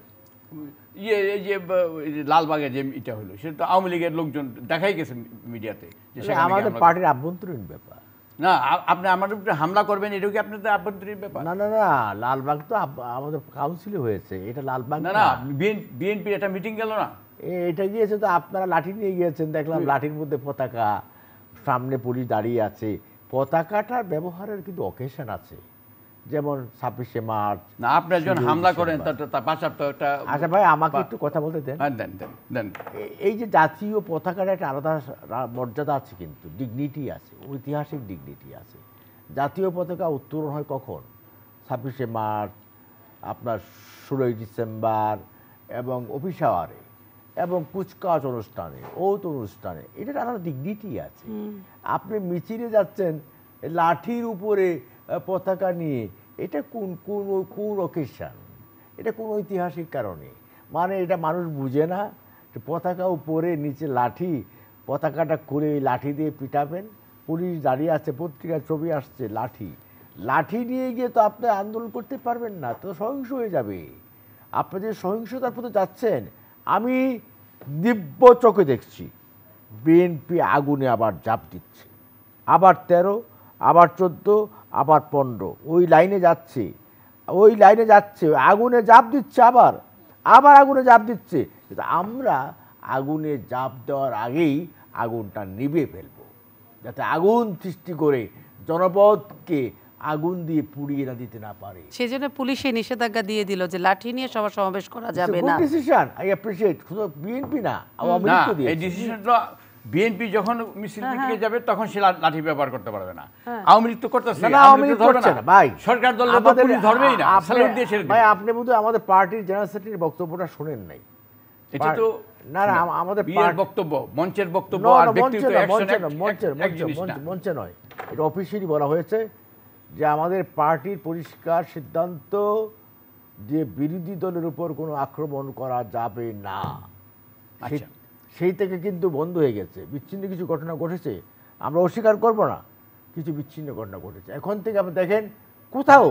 ইয়ে এই যে লালবাগে যে এটা হলো সেটা তো আওয়ামী লীগের লোকজন দেখাই গেছে মিডিয়াতে আমাদের পার্টির আভ্যন্তরীণ ব্যাপার। না আপনি আমাদের উপরে হামলা করবেন এটা কি আপনাদের আভ্যন্তরীণ ব্যাপার? না না না লালবাগ তো আমাদের কাউন্সিলে হয়েছে এটা লালবাগ না না। বিএনপির একটা মিটিং গেল না। এ- এটা গিয়েছে তো আপনারা লাঠি নিয়ে গিয়েছেন দেখলাম লাঠির মধ্যে পতাকা সামনে পুলিশ দাঁড়িয়ে আছে পতাকাটার ব্যবহারের কিন্তু অকেশন আছে। যেমন ছাব্বিশে মার্চ না আপনি একজন হামলা করেন আচ্ছা ভাই আমাকে একটু কথা বলতে দেন। হ্যাঁ দেন এই যে জাতীয় পতাকার একটা আলাদা মর্যাদা আছে কিন্তু ডিগনিটি আছে ঐতিহাসিক ডিগনিটি আছে। জাতীয় পতাকা উত্তোলন হয় কখন? ছাব্বিশে মার্চ আপনার ষোলোই ডিসেম্বর এবং অফিস আওয়ারে এবং কুচকাওয়াজ অনুষ্ঠানে ওত অনুষ্ঠানে। এটার আলাদা ডিগনিটি আছে। আপনি মিছিলে যাচ্ছেন লাঠির উপরে পতাকা নিয়ে, এটা কোন কোন কোন অকেশন এটা কোন ঐতিহাসিক কারণে? মানে এটা মানুষ বুঝে না পতাকা উপরে নিচে লাঠি, পতাকাটা করে এই লাঠি দিয়ে পিটাবেন। পুলিশ দাঁড়িয়ে আছে, পত্রিকার ছবি আসছে, লাঠি। লাঠি নিয়ে গিয়ে তো আপনি আন্দোলন করতে পারবেন না, তো সহিংস হয়ে যাবে। আপনি যে সহিংসতার পথে যাচ্ছেন, আমি দিব্য চোখে দেখছি। বিএনপি আগুনে আবার জাপ দিচ্ছে। আবার তেরো, আবার চোদ্দ আবার পণ্ড। ওই লাইনে যাচ্ছে। ওই লাইনে যাচ্ছে। আগুনে জাপ দিচ্ছে আবার। আবার আগুনে জাপ দিচ্ছে। কিন্তু আমরা আগুনে জাপ দেওয়ার আগেই আগুনটা নিভে ফেলব। যাতে আগুন সৃষ্টি করে জনপদকে আগুন দিয়ে পুড়িয়ে না দিতে না পারে। সেজন্য পুলিশে নিষেধাজ্ঞা দিয়ে দিল যে লাঠি নিয়ে সভা সমাবেশ করা যাবে না। ডিসিশন আই অ্যাপ্রিসিয়েট শুধু বিএনপি না আওয়ামী লীগ তো এই ডিসিশনটা বিএনপি যখন মিছিল হ্যাঁ, মিটিংয়ে যাবে তখন সে লাঠি ব্যবহার করতে পারবে না। আওয়ামী লীগ তো করতেছে না, আওয়ামী লীগ করছে না, ভাই। সরকার দল পুলিশ ধরবেই না স্যালুট দিয়ে ছেড়ে ভাই আপনি বোধহয় আমাদের পার্টির জেনারেল সেক্রেটারির বক্তব্যটা শোনেন নাই। এটা তো না, না, আমাদের বিয়ের বক্তব্য মঞ্চের বক্তব্য আর মঞ্চে ব্যক্তিগত নয়, অ্যাকশন মঞ্চে নয়, মঞ্চে- মঞ্চে- নয়। এটা অফিসিয়ালি বলা হয়েছে যে আমাদের পার্টির পরিষ্কার সিদ্ধান্ত যে বিরোধী দলের উপর কোনো আক্রমণ করা যাবে না। সেই-। থেকে কিন্তু বন্ধ হয়ে গেছে বিচ্ছিন্ন কিছু ঘটনা ঘটেছে আমরা অস্বীকার করব না কিছু বিচ্ছিন্ন ঘটনা ঘটেছে এখন থেকে আপনি দেখেন কোথাও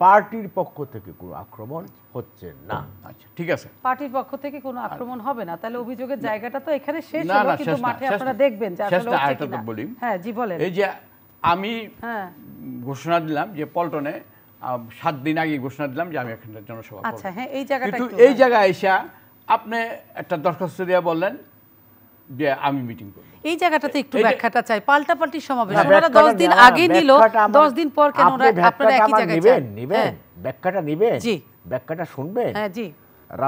পার্টির পক্ষ থেকে কোনো আক্রমণ হচ্ছে না আচ্ছা ঠিক আছে পার্টির পক্ষ থেকে কোনো আক্রমণ হবে না তাহলে অভিযোগের জায়গাটা তো এখানে শেষ হলো কিন্তু মাঠে আপনারা দেখবেন যে আসলে হচ্ছে কিনা। বলি। হ্যাঁ জি বলেন এই যে আমি হ্যাঁ ঘোষণা দিলাম যে পল্টনে সাত দিন আগে ঘোষণা দিলাম যে আমি এখানে জনসভা করব। আচ্ছা হ্যাঁ এই জায়গাটা কিন্তু এই। জায়গায় এসে আপনি একটা দরখাস্ত দিয়ে বললেন যে আমি মিটিং করব। এই জায়গাটাতে একটু ব্যাখ্যাটা চাই। পাল্টাপাল্টি সমাবেশ। না, ওনারা ব্যাখ্যাটা দশ দিন আগে নিল ব্যাখ্যাটা আমার- দশ দিন পর কেন ওরা আপনারা একই জায়গায় নিবেন যান? নিবেন হ্যাঁ, ব্যাখ্যাটা নিবেন জি। ব্যাখ্যাটা শুনবেন। হ্যাঁ জি।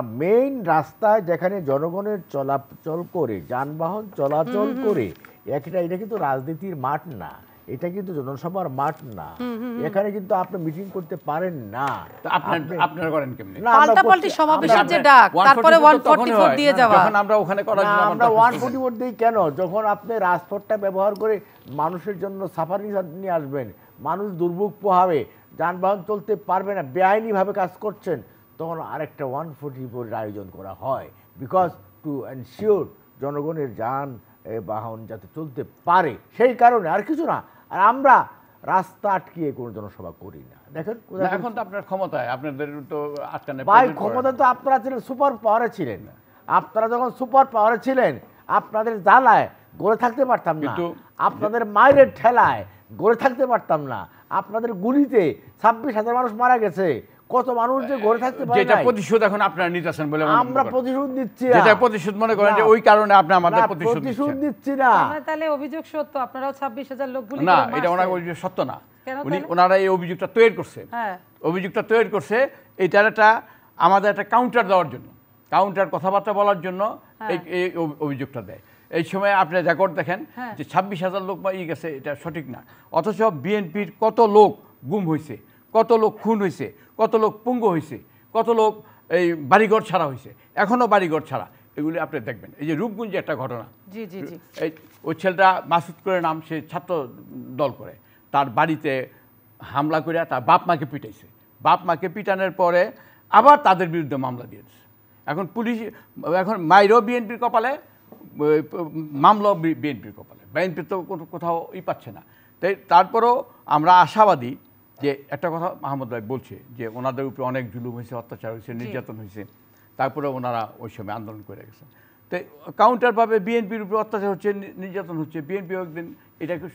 মেইন রাস্তায় যেখানে জনগণের চলাচল করে যানবাহন চলাচল করে একটা এটা কিন্তু রাজনীতির মাঠ না। এটা কিন্তু জনসভার মাঠ না। এখানে কিন্তু আপনি মিটিং করতে পারেন না। তো আপনার আপনি- আপনারা করেন কেমনি? পাল্টাপাল্টি সমাবেশের যে ডাক তারপরে 144 ওয়ান তো তখনই। দিয়ে যাওয়া। যখন আমরা ওখানে করার জন্য আমরা আমাদের ওয়ান প্রস্তুত ফোর্টি ভোট দিই কেন? যখন আপনি রাজপথটা ব্যবহার করে মানুষের জন্য সাফারি নিয়ে আসবেন মানুষ দুর্ভোগ পোহাবে যানবাহন চলতে পারবে না বেআইনিভাবে কাজ করছেন তখন আরেকটা ওয়ান ফোর্টি ভোটের আয়োজন করা হয়। বিকজ টু এনশিওর জনগণের যান বাহন যাতে চলতে পারে সেই কারণে আর কিছু না। আর আমরা রাস্তা আটকিয়ে কোনো জনসভা করি না। দেখেন এখন তো আপনার ক্ষমতায় আপনাদের তো আটকানে ভাই ক্ষমতা তো আপনারা ছিলেন সুপার পাওয়ারে ছিলেন। আপনারা যখন সুপার পাওয়ারে ছিলেন আপনাদের জ্বালায় গড়ে থাকতে পারতাম না। আপনাদের মায়ের ঠেলায় গড়ে থাকতে পারতাম না। আপনাদের গুলিতে ছাব্বিশ হাজার মানুষ মারা গেছে। কত মানুষ যে গড়ে থাকতে পারে যেটা প্রতিশোধ এখন আপনারা নিতেছেন বলে আমরা প্রতিশোধ নিচ্ছি না। যেটা প্রতিশোধ মনে করেন যে ওই কারণে আপনি আমাদের প্রতিশোধ প্রতিশোধ। নিচ্ছি না। আমরা তাহলে অভিযোগ সত্য আপনারাও ছাব্বিশ হাজার লোক গুলি না এটা ওনার অভিযোগ সত্য না। উনি ওনারা এই অভিযোগটা তৈরি করছে। হ্যাঁ। অভিযোগটা তৈরি করছে এটার একটা আমাদের একটা কাউন্টার দেওয়ার জন্য। কাউন্টার কথাবার্তা বলার জন্য এই এই অভিযোগটা দেয়। এই সময় আপনি রেকর্ড দেখেন হ্যাঁ। যে ছাব্বিশ হাজার লোক বা ই গেছে এটা সঠিক না। অথচ বিএনপির কত লোক গুম হয়েছে কত লোক খুন হয়েছে কত লোক পুঙ্গ হয়েছে কত লোক এই বাড়িঘর ছাড়া হয়েছে এখনও বাড়িঘর ছাড়া এগুলি আপনি দেখবেন। এই যে রূপগুঞ্জে একটা ঘটনা। জি জি জি। এই ওই ছেলেটা মাসুদ করে নাম সে ছাত্র দল করে। তার বাড়িতে হামলা করে তার বাপ মাকে পিটাইছে। বাপ মাকে পিটানোর পরে আবার তাদের বিরুদ্ধে মামলা দিয়েছে। এখন পুলিশ এখন মাইরও বিএনপির কপালে মামলাও বিএনপির কপালে। বিএনপি তো কোনো কোথাও ই পাচ্ছে না। তাই তারপরেও আমরা আশাবাদী যে একটা কথা মাহমুদ ভাই বলছে যে ওনাদের উপরে অনেক জুলুম হয়েছে অত্যাচার হয়েছে নির্যাতন হয়েছে। তারপরে ওনারা ওই সময় আন্দোলন করে গেছেন তো কাউন্টারভাবে বিএনপির উপরে অত্যাচার হচ্ছে নির্যাতন হচ্ছে বিএনপি একদিন এটাকে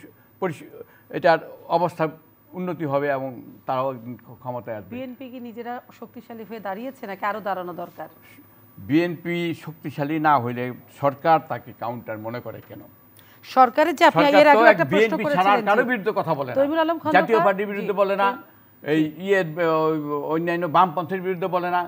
এটার অবস্থা উন্নতি হবে এবং তারাও একদিন ক্ষমতায় আসবে। বিএনপি কি নিজেরা শক্তিশালী হয়ে দাঁড়িয়েছে নাকি আরও দাঁড়ানো দরকার? বিএনপি শক্তিশালী না হইলে সরকার তাকে কাউন্টার মনে করে কেন? সরকারের যে আপনি এর আগে একটা প্রশ্ন করেছিলেন কারও বিরুদ্ধে কথা বলে না। তৈমুর আলম খন্দকার- জাতীয় পার্টির বিরুদ্ধে বলে না এই ইয়ে অন্যান্য বামপন্থীর বিরুদ্ধে বলে না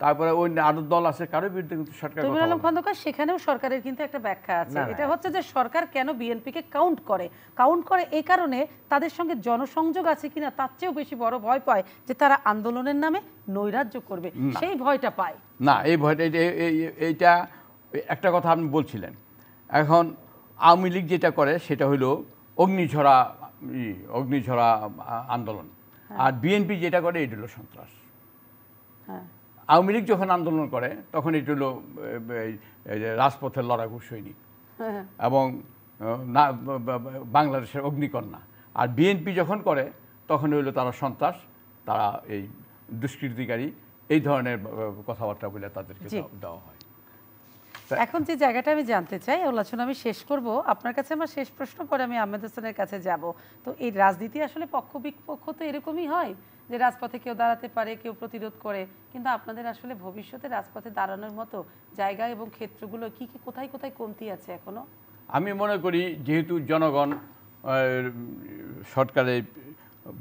তারপরে অন্য আরও দল আছে কারোর বিরুদ্ধে কিন্তু সরকার তৈমুর আলম। খন্দকার সেখানেও সরকারের কিন্তু একটা ব্যাখ্যা আছে। এটা হচ্ছে যে সরকার কেন বিএনপিকে কাউন্ট করে? কাউন্ট করে এই কারণে তাদের সঙ্গে জনসংযোগ আছে কিনা তার চেয়েও বেশি বড় ভয় পায় যে তারা আন্দোলনের নামে নৈরাজ্য করবে। সেই ভয়টা পায়। না এই ভয়টা এই- এই- এই- এইটা একটা কথা আপনি বলছিলেন। এখন আওয়ামী লীগ যেটা করে সেটা হলো অগ্নিঝরা অগ্নিঝরা আন্দোলন। আর বিএনপি যেটা করে এটা হলো সন্ত্রাস। হ্যাঁ। আওয়ামী লীগ যখন আন্দোলন করে তখন এটা হলো রাজপথের লড়াকু সৈনিক। হ্যাঁ। এবং না বাংলাদেশের অগ্নিকন্যা। আর বিএনপি যখন করে তখন হইল তারা সন্ত্রাস তারা এই দুষ্কৃতিকারী এই ধরনের কথাবার্তা বলে তাদেরকে দেওয়া হয়। এখন যে জায়গাটা আমি জানতে চাই আলোচনা আমি শেষ করব। আপনার কাছে আমার শেষ প্রশ্ন পরে আমি আহমেদ হোসেনের কাছে যাব। তো এই রাজনীতি আসলে পক্ষ বিপক্ষ তো এরকমই হয় যে রাজপথে কেউ দাঁড়াতে পারে কেউ প্রতিরোধ করে। কিন্তু আপনাদের আসলে ভবিষ্যতে রাজপথে দাঁড়ানোর মতো জায়গা এবং ক্ষেত্রগুলো কি কি কোথায় কোথায় কমতি আছে এখনও? আমি মনে করি যেহেতু জনগণ সরকারের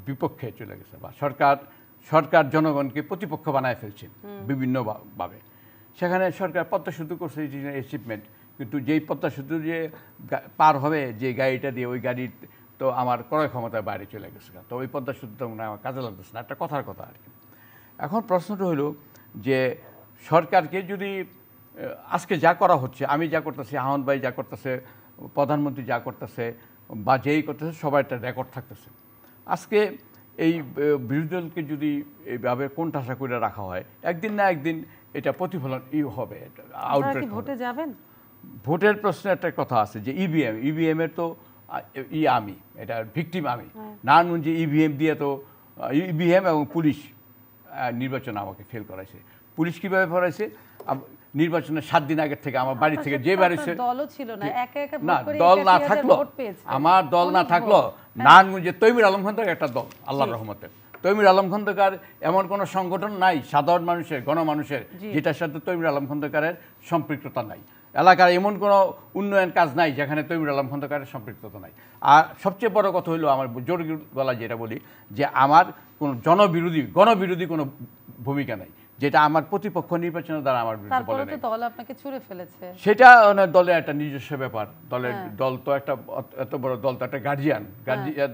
বিপক্ষে চলে গেছে বা সরকার সরকার জনগণকে প্রতিপক্ষ বানায় ফেলছে বিভিন্ন ভা- ভাবে সেখানে সরকার পদ্মা সেতু করছে অ্যাচিভমেন্ট কিন্তু যেই পদ্মা সেতু যে পার হবে যে গাড়িটা দিয়ে, ওই গাড়ির তো আমার ক্রয় ক্ষমতার বাইরে চলে গেছে। তো ওই পদ্মা সেতু তো আমার কাজে লাগতেছে না। একটা কথার কথা আর কি। এখন প্রশ্নটা হলো যে সরকারকে যদি আজকে যা করা হচ্ছে, আমি যা করতেছি, আহমদ ভাই যা করতেছে, প্রধানমন্ত্রী যা করতেছে, বা যেই করতেছে সবাই একটা রেকর্ড থাকতেছে। আজকে এই বিরোধী দলকে যদি এইভাবে কোণঠাসা করে রাখা হয়, একদিন না একদিন এটা প্রতিফলন ই হবে আউটব্রেক ভোটে যাবেন? ভোটের প্রশ্নে একটা কথা আছে যে E ইভিএম ইভিএম এর তো ই আমি এটা ভিকটিম আমি। নারায়ণগঞ্জে ইভিএম দিয়ে তো ইভিএম এবং পুলিশ নির্বাচন আমাকে ফেল করাইছে। পুলিশ কীভাবে করাইছে নির্বাচনের সাত দিন আগের থেকে আমার বাড়ি থেকে যে বাড়ি ছিল না না দল না থাকল আমার দল না থাকল। হ্যাঁ। নারায়ণগঞ্জে তৈমির আলম খন্দকার একটা দল আল্লাহ রহমতের তৈমির আলম খন্দকার এমন কোনো সংগঠন নাই সাধারণ মানুষের গণমানুষের। যেটার সাথে তৈমির আলম খন্দকারের সম্পৃক্ততা নাই। এলাকার এমন কোনো উন্নয়ন কাজ নাই যেখানে তৈমির আলম খন্দকারের সম্পৃক্ততা নাই। আর সবচেয়ে বড় কথা হলো আমার জোর গলা যেটা বলি যে আমার কোনো জনবিরোধী গণবিরোধী কোনো ভূমিকা নাই যেটা আমার প্রতিপক্ষ নির্বাচনের দ্বারা আমার বিরুদ্ধে বলে নাই। দল আপনাকে ছুড়ে ফেলেছে। সেটা মানে দলের একটা নিজস্ব ব্যাপার। দলের হ্যাঁ। দল তো একটা এত বড় দল তো একটা গার্জিয়ান গার্জিয়ান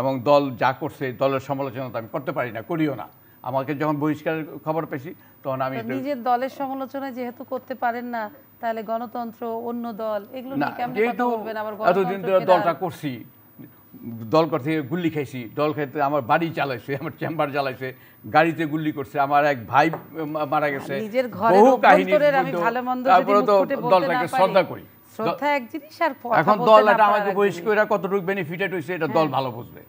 এবং দল যা করছে দলের সমালোচনা তো আমি করতে পারি না করিও না। আমাকে যখন বহিষ্কারের খবর পেয়েছি তখন আমি নিজের দলের সমালোচনা যেহেতু করতে পারেন না তাহলে গণতন্ত্র অন্য দল এগুলো নিয়ে কেমন কথা বলবেন আবার এতদিন দলটা করছি দল করতে গুল্লি খাইছি দল খাইতে আমার বাড়ি চালাইছে আমার চেম্বার চালাইছে গাড়িতে গুল্লি করছে আমার এক ভাই মারা গেছে। নিজের ঘরের বহু কাহিনী তারপরে তো দলটাকে শ্রদ্ধা করি। শ্রদ্ধা এক জিনিস আর এখন দল এটা আমাকে বহিষ্কার কতটুকু বেনিফিটেড হয়েছে এটা দল ভালো বুঝবে।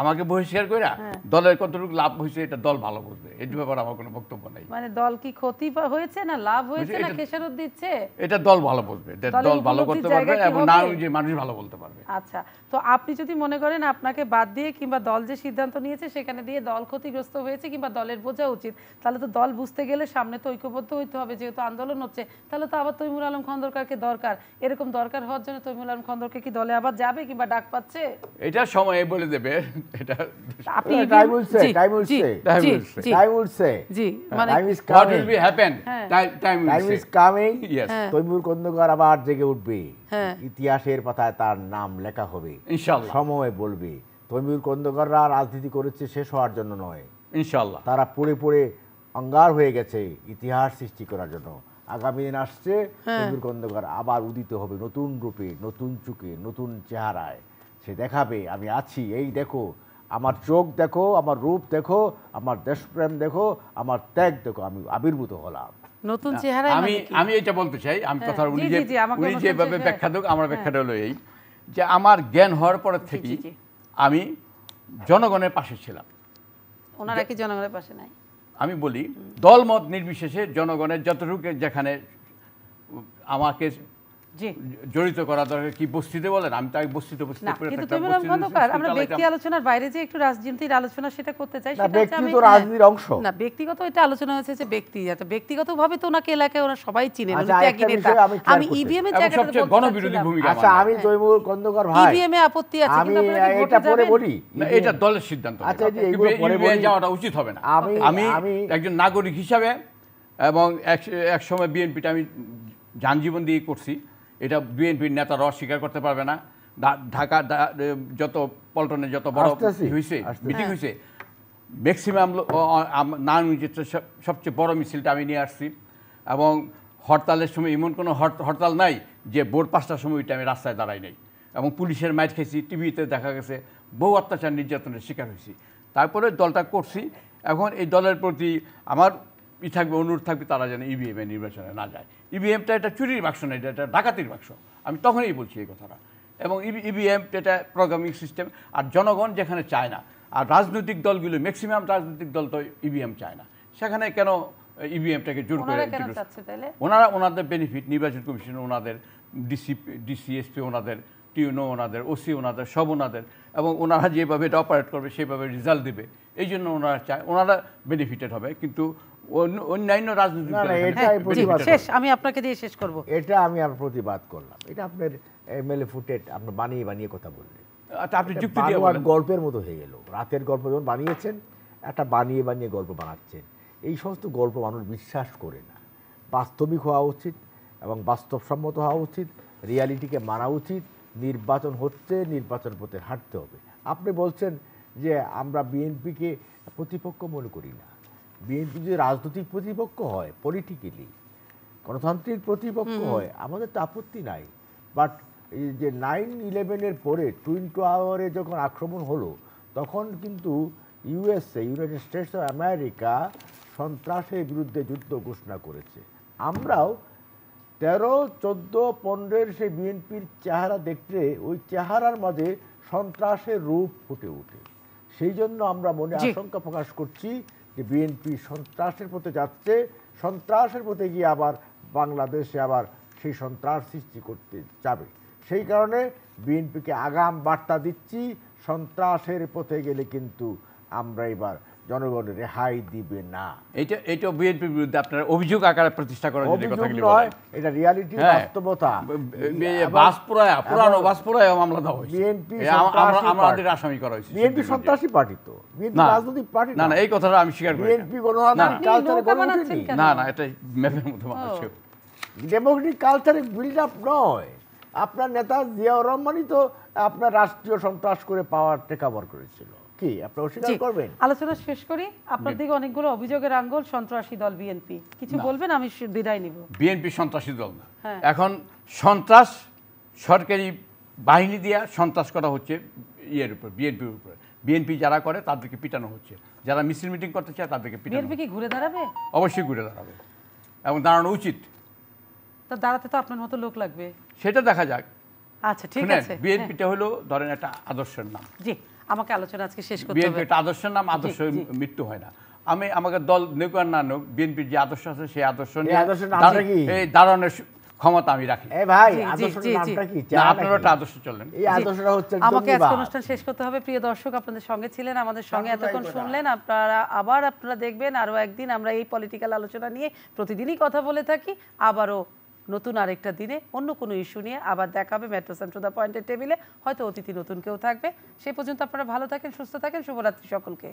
আমাকে বহিষ্কার করে হ্যাঁ। দলের কতটুকু লাভ হয়েছে এটা দল ভালো বুঝবে। এর ব্যাপারে আমার কোনো বক্তব্য নেই। মানে দল কি ক্ষতি হয়েছে না লাভ হয়েছে না খেসারত দিচ্ছে? এটা দল ভালো বুঝবে দল ভালো করতে পারবে এবং না? যে মানুষ ভালো বলতে পারবে। আচ্ছা তো আপনি যদি মনে করেন আপনাকে বাদ দিয়ে কিংবা দল যে সিদ্ধান্ত নিয়েছে সেখানে দিয়ে দল ক্ষতিগ্রস্ত হয়েছে কিংবা দলের বোঝা উচিত তাহলে তো দল বুঝতে গেলে সামনে তো ঐক্যবদ্ধ হইতে হবে যেহেতু আন্দোলন হচ্ছে তাহলে তো আবার তৈমুর আলম খন্দরকারকে দরকার। এরকম দরকার হওয়ার জন্য তৈমুর আলম খন্দরকে কি দলে আবার যাবে কিংবা ডাক পাচ্ছে? এটা সময়ে বলে দেবে এটা আপনি জি মানে টাইম ইজ কামিং হ্যাঁ। টাইম ইজ কামিং হ্যাঁ। তৈমুর আবার জেগে উঠবে। হ্যাঁ। ইতিহাসের পাতায় তার নাম লেখা হবে। ইনশাআল্লাহ। সময় বলবে। তৈমুর কন্দকাররা রাজনীতি করেছে শেষ হওয়ার জন্য নয়। ইনশাআল্লাহ। তারা পড়ে পড়ে অঙ্গার হয়ে গেছে ইতিহাস সৃষ্টি করার জন্য। আগামী দিন আসছে তৈমুর কন্দকার আবার উদিত হবে নতুন রূপে নতুন চুকে নতুন চেহারায়। সে দেখাবে আমি আছি এই দেখো। আমার চোখ দেখো আমার রূপ দেখো আমার দেশপ্রেম দেখো আমার ত্যাগ দেখো আমি আবির্ভূত হলাম। নতুন চেহারা আমি আমি এটা বলতে চাই আমি হ্যাঁ, কথা উনি যে উনি যেভাবে ব্যাখ্যা দেব আমার ব্যাখ্যাটা হলো এই যে আমার জ্ঞান হওয়ার পর থেকে আমি জনগণের পাশে ছিলাম। ওনারা কি জনগণের পাশে নাই? আমি বলি দলমত নির্বিশেষে জনগণের যতটুকু যেখানে আমাকে জড়িত করা দরকার কি বস্তিতে বলেন? আমি তাই বস্তিতে বস্তিতে পড়ে কিন্তু তৈমুর খন্দকার আমরা ব্যক্তি আলোচনার বাইরে যে একটু রাজনীতির আলোচনা সেটা করতে চাই সেটা ব্যক্তি তো হ্যাঁ, রাজনীতির অংশ। না ব্যক্তিগত এটা আলোচনা হয়েছে যে ব্যক্তি যাতে ব্যক্তিগতভাবে তো ওনাকে এলাকায় ওরা সবাই উনি আচ্ছা, ত্যাগী নেতা। আমি ইভিএম এর জায়গাটা সবচেয়ে গণবিরোধী ভূমিকা আচ্ছা আমি তৈমুর কন্দকার ভাই। ইভিএম এ আপত্তি আছে কিন্তু আপনারা কি এটা পরে বলি। না, এটা দলের সিদ্ধান্ত আচ্ছা, এগুলো পরে বলি। যাওয়াটা উচিত হবে না। আমি- একজন নাগরিক হিসাবে এবং এক- এক সময় বিএনপিটা আমি যানজীবন দিয়ে করছি। এটা বিএনপির নেতারা অস্বীকার করতে পারবে না। ঢাকা যত পল্টনে যত বড় হয়েছে। মিটিং হয়েছে ম্যাক্সিমাম না যে সবচেয়ে বড় মিছিলটা আমি নিয়ে আসছি। এবং হরতালের সময় এমন কোনো হরতাল নাই যে ভোর পাঁচটার সময় ওইটা আমি রাস্তায় দাঁড়াই নাই। এবং পুলিশের মাইট খেয়েছি টিভিতে দেখা গেছে বহু অত্যাচার নির্যাতনের শিকার হয়েছি তারপরে দলটা করছি এখন এই দলের প্রতি আমার ই থাকবে অনুরোধ থাকবে তারা যেন ইভিএম এ নির্বাচনে না যায়। ইভিএমটা এটা চুরির বাক্স না এটা একটা ডাকাতির বাক্স। আমি তখনই বলছি এই কথাটা। এবং ইভিএম এটা প্রোগ্রামিং সিস্টেম আর জনগণ যেখানে চায় না আর রাজনৈতিক দলগুলো ম্যাক্সিমাম রাজনৈতিক দল তো ইভিএম চায় না। সেখানে কেন ইভিএমটাকে জোর করে ওনারা ওনাদের বেনিফিট নির্বাচন কমিশন ওনাদের ডিসি ডিসিএসপি ওনাদের টিউনো ওনাদের ওসি ওনাদের সব ওনাদের। এবং ওনারা যেভাবে এটা অপারেট করবে সেভাবে রেজাল্ট দেবে। এই জন্য ওনারা চায় ওনারা বেনিফিটেড হবে কিন্তু অন্য- অন্যান্য রাজনৈতিক শেষ আমি আপনাকে দিয়ে শেষ করব। এটা আমি আর প্রতিবাদ করলাম। এটা আপনার এমএলএ ফুটেট আপনি বানিয়ে বানিয়ে কথা বললেন। আচ্ছা আপনি যুক্তি দিয়ে গল্পের মতো হয়ে গেল। রাতের গল্প যখন বানিয়েছেন একটা বানিয়ে বানিয়ে গল্প বানাচ্ছেন। এই সমস্ত গল্প মানুষ বিশ্বাস করে না। বাস্তবিক হওয়া উচিত এবং বাস্তবসম্মত হওয়া উচিত রিয়ালিটিকে মানা উচিত নির্বাচন হচ্ছে নির্বাচন পথে হাঁটতে হবে। আপনি বলছেন যে আমরা বিএনপিকে প্রতিপক্ষ মনে করি না। বিএনপি যদি রাজনৈতিক প্রতিপক্ষ হয় পলিটিক্যালি গণতান্ত্রিক প্রতিপক্ষ হয় আমাদের তো আপত্তি নাই। বাট এই যে নাইন ইলেভেনের পরে টুইন টাওয়ারে যখন আক্রমণ হলো তখন কিন্তু USA United States of America সন্ত্রাসের বিরুদ্ধে যুদ্ধ ঘোষণা করেছে। আমরাও তেরো চোদ্দ পনেরোর সেই বিএনপির চেহারা দেখলে ওই চেহারার মাঝে সন্ত্রাসের রূপ ফুটে ওঠে। সেই জন্য আমরা মনে আশঙ্কা প্রকাশ করছি যে বিএনপি সন্ত্রাসের পথে যাচ্ছে সন্ত্রাসের পথে গিয়ে আবার বাংলাদেশে আবার সেই সন্ত্রাস সৃষ্টি করতে যাবে। সেই কারণে বিএনপিকে আগাম বার্তা দিচ্ছি সন্ত্রাসের পথে গেলে কিন্তু আমরা এবার জনগণ রেহাই দিবে না। এইটা এইটা বিএনপির বিরুদ্ধে আপনার অভিযোগ আকারে প্রতিষ্ঠা করার জন্য অভিযোগ নয় বলেন। এটা রিয়ালিটি হ্যাঁ। বাস্তবতা। এ- বাস পুরায় পুরানো বাস পুরায় মামলা দেওয়া হয়েছে। সন্ত্রাসী আমাদের আসামি করা হয়েছে বিএনপি সন্ত্রাসী পার্টি তো। বিএনপি রাজনৈতিক পার্টি না না। এই কথাটা আমি স্বীকার করি বিএনপি গণতান্ত্রিক কালচারে বানাচ্ছেন না না এটা ম্যাপের মধ্যে মানুষ ডেমোক্রেটিক কালচারে বিল্ড আপ নয়। আপনার নেতা জিয়াউর রহমানই তো আপনার রাষ্ট্রীয় সন্ত্রাস করে পাওয়ার টেকাবার করেছিল। কি? আপনি অস্বীকার করবেন? আলোচনা শেষ করি। আপনার দিকে অনেকগুলো অভিযোগের আঙ্গুল সন্ত্রাসী দল বিএনপি। কিছু বলবেন? আমি বিদায় নিব। বিএনপি সন্ত্রাসী দল না। হ্যাঁ। এখন সন্ত্রাস সরকারি বাহিনী দিয়ে সন্ত্রাস করা হচ্ছে ইয়ের উপর বিএনপির উপরে। বিএনপি যারা করে তাদেরকে পিটানো হচ্ছে। যারা মিছিল মিটিং করতে চায় তাদেরকে পিটানো বিএনপি কি ঘুরে দাঁড়াবে? অবশ্যই ঘুরে দাঁড়াবে। এবং দাঁড়ানো উচিত। তা দাঁড়াতে তো আপনার মতো লোক লাগবে। সেটা দেখা যাক। আচ্ছা ঠিক আছে। বিএনপিটা হলো ধরেন একটা আদর্শের নাম। হ্যাঁ, জি। আমাকে আলোচনা আজকে শেষ করতে বিএনপি হবে। একটা আদর্শের নাম আদর্শ। মৃত্যু হয় না। আমি আমাকে দল নেক আর না নোক বিএনপির যে আদর্শ আছে সেই আদর্শ নিয়ে? এই দাঁড়ানোর ক্ষমতা আমি রাখি। এ ভাই আপনারও একটা আদর্শ চলেন। এই আদর্শটা হচ্ছে আমাকে আজকে অনুষ্ঠান শেষ করতে হবে। প্রিয় দর্শক আপনাদের সঙ্গে ছিলেন আমাদের সঙ্গে এতক্ষণ শুনলেন। আপনারা আবার আপনারা দেখবেন আরও একদিন আমরা এই পলিটিক্যাল আলোচনা নিয়ে প্রতিদিনই কথা বলে থাকি আবারও নতুন আরেকটা দিনে অন্য কোনো ইস্যু নিয়ে আবার দেখা হবে মেট্রো দ্য পয়েন্টের টেবিলে হয়তো অতিথি নতুন কেউ থাকবে। সে পর্যন্ত আপনারা ভালো থাকেন, সুস্থ থাকেন। শুভরাত্রি সকলকে।